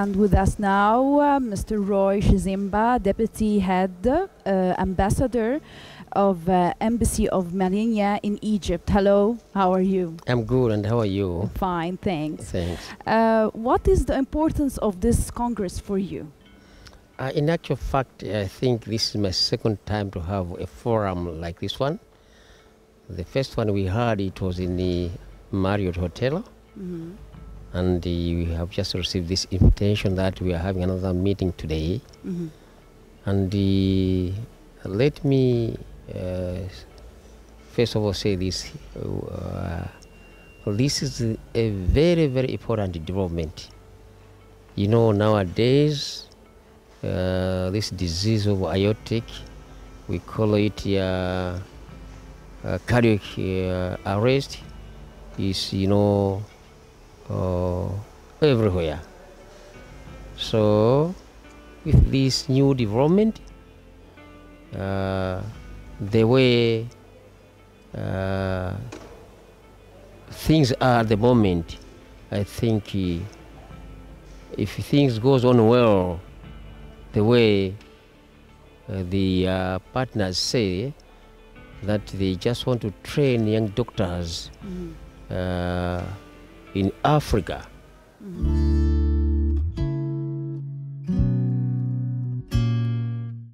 And with us now, uh, Mr. Roy Shezimba, Deputy Head uh, Ambassador of uh, Embassy of Malawi in Egypt. Hello, how are you? I'm good, and how are you? Fine, thanks. Thanks. Uh, what is the importance of this Congress for you? Uh, in actual fact, I think this is my second time to have a forum like this one. The first one we had, it was in the Marriott Hotel, Mhm. And uh, we have just received this invitation that we are having another meeting today. Mhm. And uh, let me uh, first of all say this: uh, this is a very, very important development. You know, nowadays, uh, this disease of aortic, we call it uh, uh, cardiac uh, arrest, is you know uh, everywhere. So, with this new development, uh, the way uh, things are at the moment, I think uh, if things goes on well, the way uh, the uh, partners say that they just want to train young doctors Mhm. In Africa.